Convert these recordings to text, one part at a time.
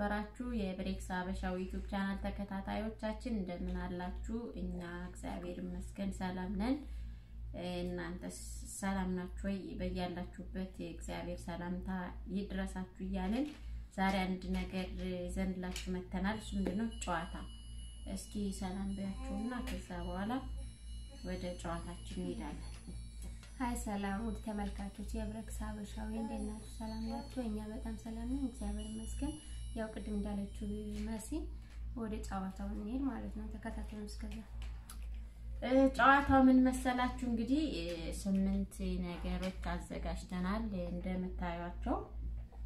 የተከበራችሁ የብሬክስ ሀበሻው ዩቲዩብ ቻናል ተከታታዮቻችን እንደምን አላችሁ? እኛ እግዚአብሔር ይመስገን ሰላም ነን። እናንተስ ሰላም ናችሁ ወይ? በያላችሁበት የእግዚአብሔር ሰላምታ ይድረሳችሁ እያለን ዛሬ አንድ ነገር ይዘንላችሁ መተናል። እሱ ምንድነው? ጨዋታ። እስኪ ሰላም በያችሁና ከዛ በኋላ ወደ ጨዋታችን እንሄዳለን። Hi ሰላም ውድ ተመልካቾች የብሬክስ ሀበሻዊ እንዴት ናችሁ? ሰላም ናችሁ? እኛ በጣም ሰላም ነን፣ እግዚአብሔር ይመስገን። ያው ቅድም እንዳለችው መሲ ወደ ጨዋታው እንሄድ ማለት ነው። ተከታተሉ እስከዛ። ጨዋታው ምን መሰላችሁ? እንግዲህ ስምንት ነገሮች አዘጋጅተናል እንደምታዩቸው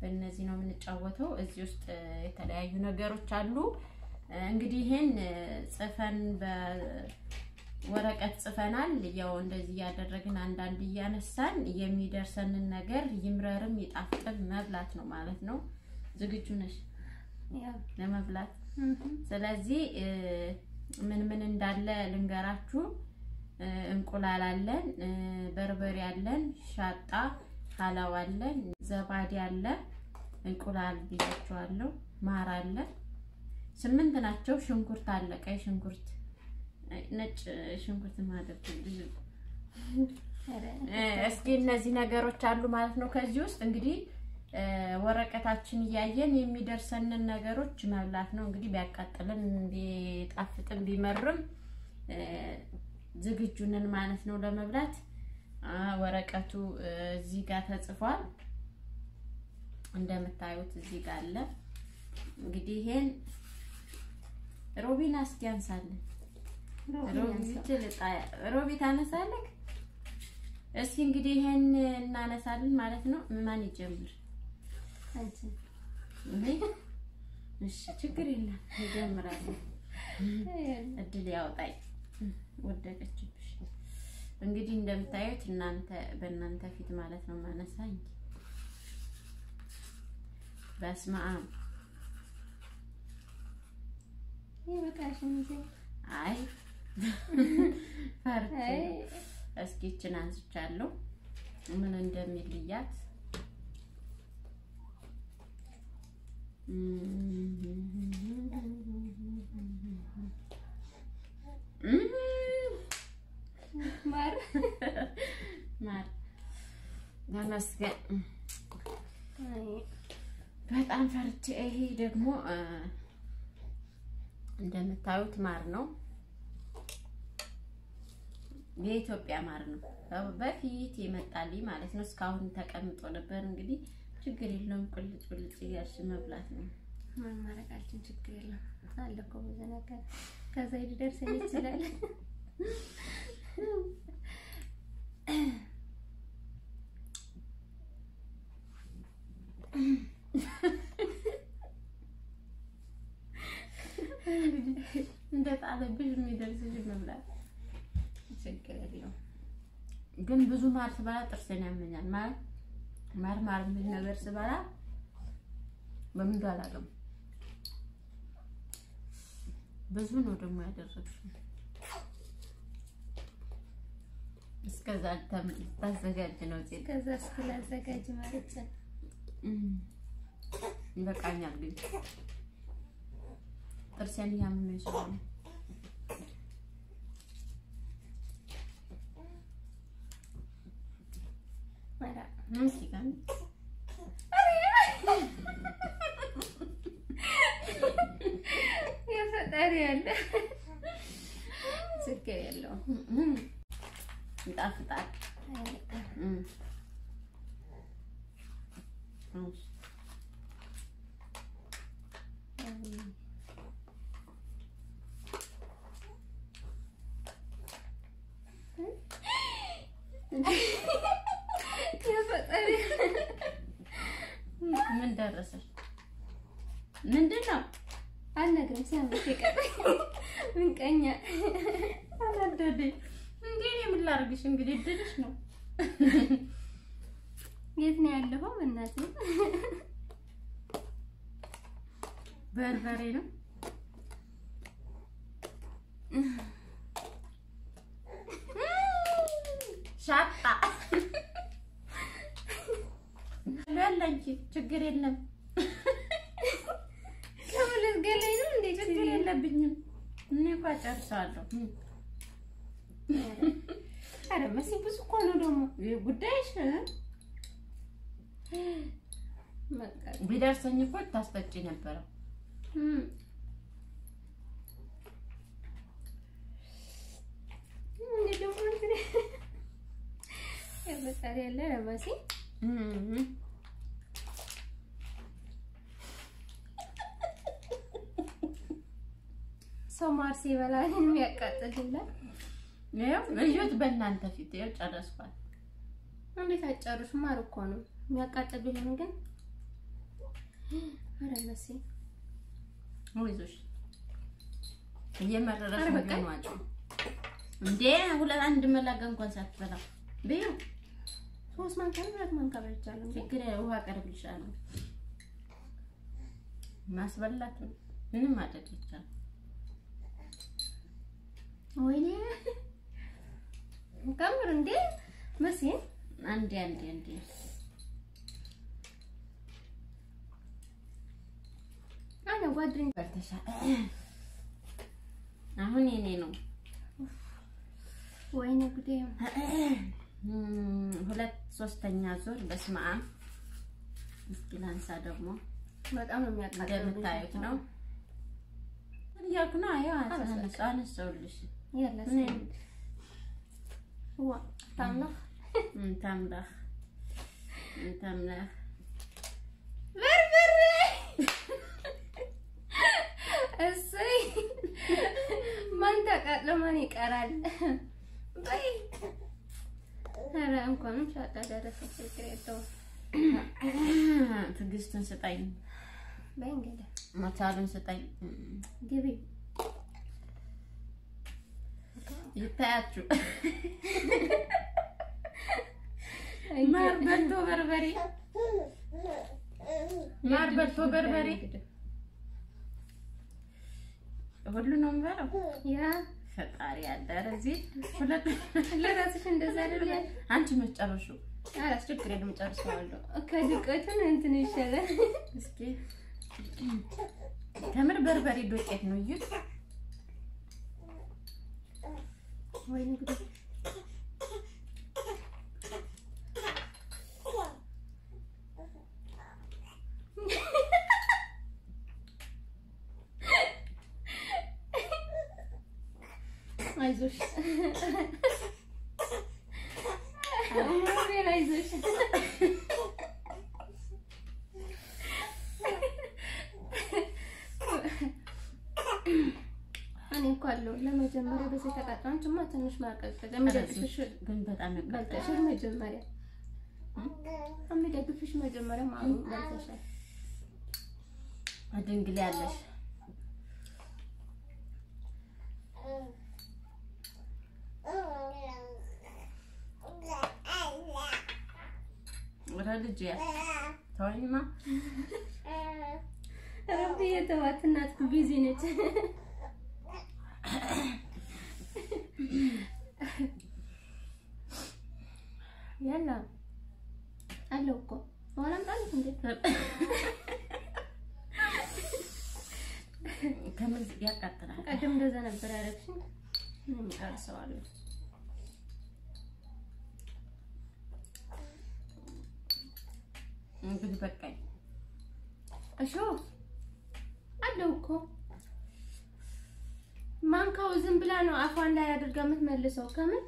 በእነዚህ ነው የምንጫወተው። እዚህ ውስጥ የተለያዩ ነገሮች አሉ። እንግዲህ ይህን ጽፈን በወረቀት ጽፈናል። ያው እንደዚህ እያደረግን አንዳንድ እያነሳን የሚደርሰንን ነገር ይምረርም ይጣፍጥም መብላት ነው ማለት ነው። ዝግጁ ነሽ ለመብላት? ስለዚህ ምን ምን እንዳለ ልንገራችሁ። እንቁላል አለን፣ በርበሬ አለን፣ ሻጣ ሀላዋ አለን፣ ዘባዴ አለ፣ እንቁላል ብያችኋለሁ፣ ማር አለ። ስምንት ናቸው። ሽንኩርት አለ፣ ቀይ ሽንኩርት፣ ነጭ ሽንኩርት ማለት እስኪ እነዚህ ነገሮች አሉ ማለት ነው። ከዚህ ውስጥ እንግዲህ ወረቀታችን እያየን የሚደርሰንን ነገሮች መብላት ነው። እንግዲህ ቢያቃጥልን ቢጣፍጥም ቢመርም ዝግጁ ነን ማለት ነው ለመብላት። ወረቀቱ እዚህ ጋር ተጽፏል እንደምታዩት እዚህ ጋር አለ። እንግዲህ ይሄን ሮቢና እስኪ አንሳለን። ሮቢ ታነሳለህ? እስኪ እንግዲህ ይሄን እናነሳለን ማለት ነው። ማን ይጀምር? እሺ ችግር የለም ይጀምራለን። እድል ያውጣኝ። ወደቀችብሽ። እንግዲህ እንደምታዩት እናንተ በእናንተ ፊት ማለት ነው ማነሳኝ። በስመ አብ አይ ፈርቼ እስኪ ይችን አንስቻለሁ ምን እንደሚልያት ማር ማር ተመስገን። በጣም ፈርቼ። ይሄ ደግሞ እንደምታዩት ማር ነው፣ የኢትዮጵያ ማር ነው። በፊት የመጣልኝ ማለት ነው። እስካሁን ተቀምጦ ነበር። እንግዲህ ችግር የለውም። ቁልጭ ቁልጭ እያልሽ መብላት ነው። ምን ችግር የለም አለ እኮ ብዙ ነገር ከዛ ሊደርሰን ይችላል። እንደ ጣለብሽ የሚደርስሽ መብላት ችግር የለውም። ግን ብዙ ማር ስበላ ጥርሴን ያመኛል። ማለት ማር ማር የሚል ነገር ስበላ በምንዱ አላውቅም። ብዙ ነው ደግሞ ያደረግሽው። እስከዛ ታዘጋጅ ነው ዜ ከዛ እስክላዘጋጅ ማለት ይበቃኛል። ግን ጥርሴን እያመመኝ ስለሆነ የፈጣሪ ያለ ችግር የለውም። ይጣፍጣል። የፈጣሪ ምን ደረሰሽ? ምንድን ነው? ምንቀኛ አናደደኝ። እንዴ ምን ላድርግሽ? እንግዲህ እድልሽ ነው። የት ነው ያለኸው? እናት በርበሬ ነው። ሻጣ አንቺ ችግር የለም። ጨርሰዋለሁ። ኧረ መሲ ብዙ እኮ ነው ደግሞ ጉዳይሽ ቢደርሰኝ እኮ ታስጠጪ ነበረ። እኔ የፈጣሪ ያለ ለመሲ ሰው ማር ሲበላ የሚያቃጥልልን ይኸው ልጆት በእናንተ ፊት ይኸው ጨረስኳል። እንዴት አጨሩሽ? ማር እኮ ነው የሚያቃጥል ቢሆን ግን ኧረ መሲ ወይዞሽ እየመረረሽ ነው ዋጭ እንዴ ሁለት አንድ መላጋ እንኳን ሳትበላ በይው ሶስት ማንካ ሁለት ማንካ በልቻለሁ ችግር የለም፣ ውሃ ቀርብልሻለሁ። ማስበላት ምንም ማድረግ ይቻላል። ወይኔ! ከምር እንዴ? መሲ? አንዴ አንዴ አንዴ። አነ ጓድሪኝ በልተሻል። አሁን የኔ ነው። ወይኔ ጉዴ! ሁለት ሶስተኛ ዙር። በስመ አብ። እስኪ ላንሳ ደግሞ። በጣም ነው የሚያቃጥለው። እንደምታዩት ነው። እያልኩ ነው። አየው አነሳው አነሳውልሽ ያለስ ምን? ዋ ታምነህ እንታምላህ እንታምላህ በርበሬ እሰይ ማን ተቃጥሎ ማን ይቀራል? በይ ኧረ እንኳንም ሻጣ ደረሰ ችግር የለውም። ትዕግስቱን ስጠኝ፣ በይ እንግዲህ መቻሉን ስጠኝ። ግቢ ይታያችሁ ማር በልቶ በርበሬ ማር በልቶ በርበሬ ሁሉ ነው የምበላው። ያ ፈጣሪ ያለ ኧረ እዚህ ሁለት ለራስሽ እንደዛ አይደል ያለ አንቺ መጨረሹ ኧረ ችግር የለውም ጨርሰዋለሁ። ከድቀቱን እንትን ይሻላል። እስኪ ከምር በርበሬ ዶቄት ነው እዩት። ወይኔ ጉዴ አይዞሽ ሞቤል አይዞሽ እኔ እኮ አለው ለመጀመሪያ በዚህ ተቃጣንችማ ትንሽ ማቀዝቀዝ የሚደግፍሽ ግን በጣም በልተሻል መጀመሪያ የሚደግፍሽ መጀመሪያ ማሩ በልተሻል። አድንግል ያለሽ። ልጅ ተወኝማ ረቢ የተዋት እናት ቢዚ ነች። ያላ አለው እኮ በኋላም ጣሉት እንዴ ከምር ያቃጥላል። ቀደም እንደዛ ነበር ያደረግሽኝ። ምንም ጨርሰዋለሁ። እንግዲህ በቃኝ። እሾ አለው እኮ ማንካው ዝም ብላ ነው አፏን ላይ አድርጋ የምትመልሰው። ከምን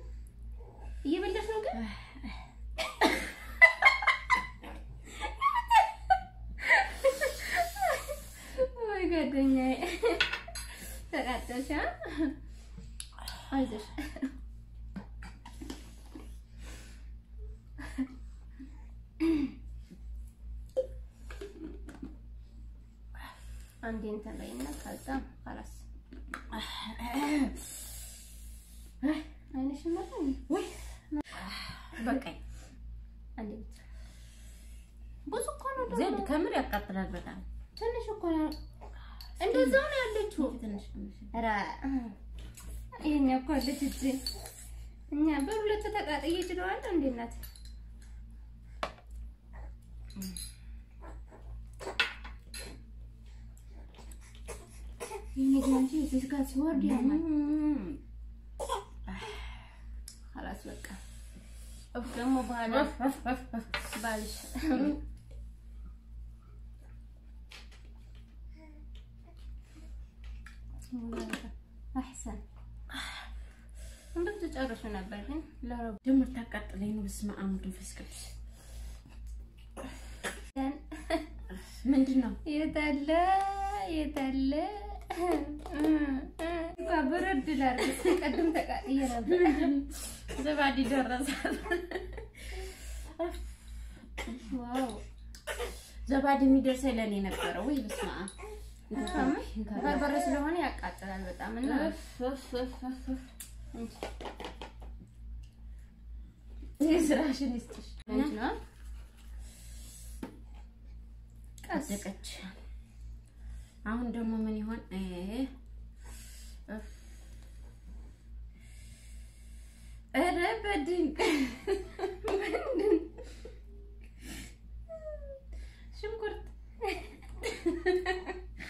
እየበላሽ ነው ግን ጓደኛዬ ተቃጠልሽ? አይዞሽ አንዴ እንትን በይና ከዛ ኸላስ አይንሽን መጣ ወይ በቃኝ። አንዴ ብቻ ብዙ እኮ ነው ደግሞ ዜድ ከምር ያቃጥላል በጣም ትንሽ እኮ ነው እንደዛው ነው ያለችው ትንሽ ትንሽ ኧረ ይሄኛ እኮ አለች እጅ እኛ በሁለቱ ተቃጥዬ ችለዋለሁ እንዴ እናት ይሄኔ ግን አንቺ እዚህ ጋር ሲወርድ ያማል። በቃ ደግሞ በኋላ ባልሽ አሕሰን እንድትጨርሱ ነበር ግን ለረቡ ደግሞ ታቃጥለኝ ነው። በስመ አብ መንፈስ ቅዱስ ምንድን ነው? የታለ የታለ እንኳ ብርድ ላድርግ። ቅድም ተቃጥዬ ነበር። ዘባዲ ደረሳል። ዋው ዘባዲ የሚደርሰኝ ለእኔ ነበረ ወይ? በስመ አብ በርበሬ ስለሆነ ያቃጥላል በጣም እና ይህ ስራሽን ይስጥሽ። ደቀች አሁን ደግሞ ምን ይሆን? ኧረ በድንቅ! ሽንኩርት እ ኧረ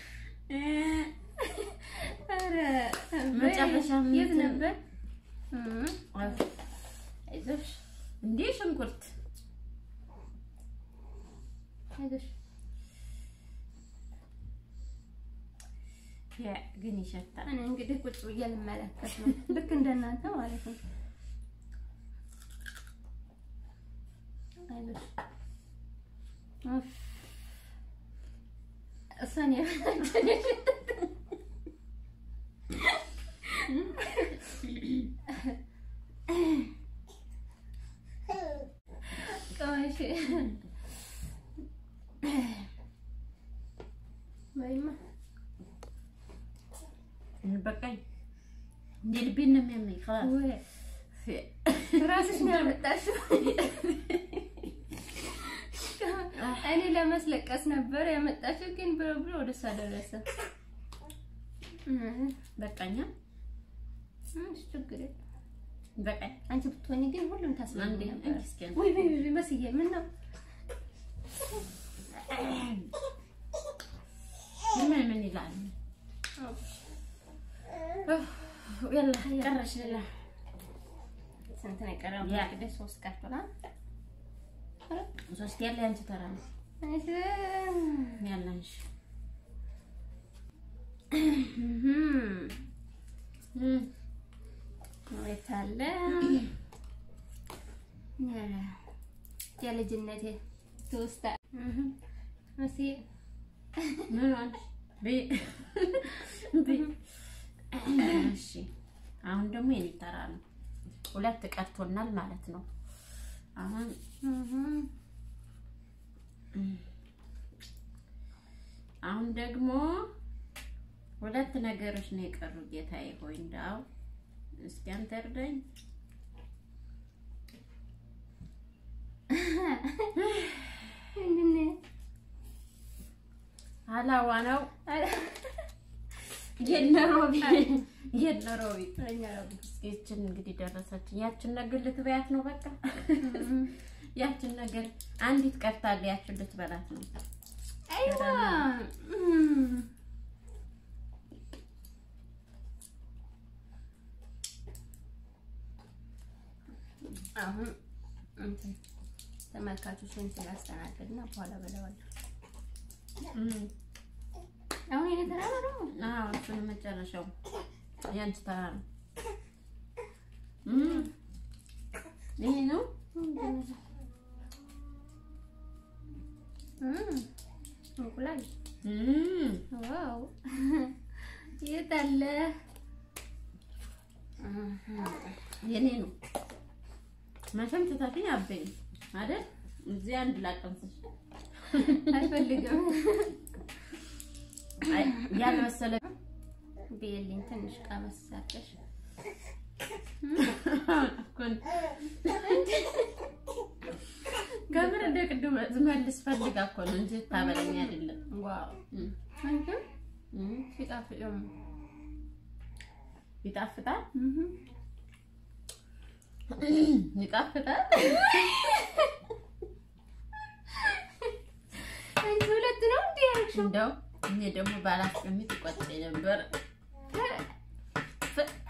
መጨረሻ ምን የት ነበር? አይዞሽ ሽንኩርት አይዞሽ ግን ይሸታል። እኔ እንግዲህ ቁጭ ብዬ ልመለከት ነው። ልክ እንደናንተ ማለት ነው። አይዞሽ 四年，真的是。高兴，没嘛？你不开？你比那妹妹强。对。这啥是妹妹？啥是妹妹？እኔ ለማስለቀስ ነበር ያመጣሽው፣ ግን ብሎ ብሎ ወደ እሷ ደረሰ። በቃኛ እሺ ችግር በቃኝ። አንቺ ብትሆኚ ግን ሁሉም ታስማሚ ነበር። ወይ ወይ ወይ መስዬ ምን ነው ምን ምን ይላል? ያላ ቀረሽ ሌላ ስንት ነው የቀረው? ሶስት ቀርቶናል። ሶስት ያለ ያንቺ ተራ ነው ያለንሽ የታለ የልጅነቴ ትውስታ አሁን ደግሞ የኔ ተራ ነው። ሁለት ቀርቶናል ማለት ነው። አሁን አሁን ደግሞ ሁለት ነገሮች ነው የቀሩ። ጌታዬ ሆይ እንዳው እስኪ አንተ እርዳኝ። አላዋ ነው የነሮቢ የነሮቢ እስኪ ይችን እንግዲህ ደረሰችን። ያችን ነገር ልትበያት ነው በቃ ያችን ነገር አንዲት ቀርታለ። ያችን ልትበላት ነው። አይዋ አሁን እንትን ተመልካቾችን ስላስተናገድና በኋላ በለዋለሁ። አሁን የኔ ተራ ነው አዎ እሱን መጨረሻው ያንቺ ተራ ነው። ይሄ ነው እንቁላል ዋው! የት አለ? የኔ ነው። መቼም ትተሽኝ አበይኝ አይደል? እዚህ አንድ ላቀምስሽ አልፈልግም አይ ያልመሰለ ብዬልኝ ትንሽ ቀመስ አድርገሽ ከምር እንደ ቅድም ዝመልስ ፈልጋ እኮ ነው እንጂ ታበለኝ አይደለም። ዋው! አንተ እም ሲጣፍጥ ደግሞ ይጣፍጣል ይጣፍጣል። አንቺ ሁለት ነው ያልሽው? እንደው እኔ ደግሞ ባላስቀምጥ ይቆጨኝ ነበር።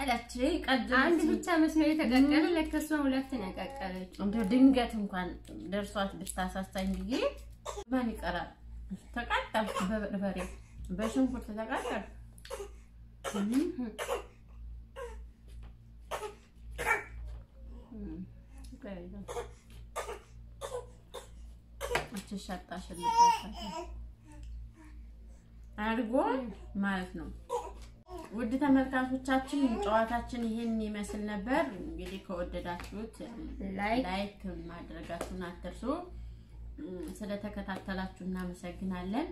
ቀድ አንድ ብቻ መስሎ የተቀቀለ ለከሷ ሁለት ነው የቀቀለች። እንደ ድንገት እንኳን ደርሷት ብታሳሳኝ ብዬ ማን ይቀራል? ተቃጠልኩ፣ በበርበሬ በሽንኩርት ተቃጠልኩ። አድርጎ ማለት ነው። ውድ ተመልካቾቻችን ጨዋታችን ይህን ይመስል ነበር። እንግዲህ ከወደዳችሁት like ማድረጋችሁን አትርሱ። ስለተከታተላችሁ እናመሰግናለን።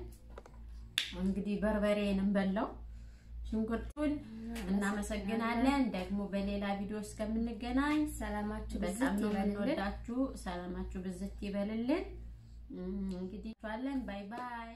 እንግዲህ በርበሬንም በላው ሽንኩርቱን እናመሰግናለን። ደግሞ በሌላ ቪዲዮ እስከምንገናኝ ሰላማችሁ በጣም ነው የምንወዳችሁ። ሰላማችሁ ብዝት ይበልልን። እንግዲህ bye bye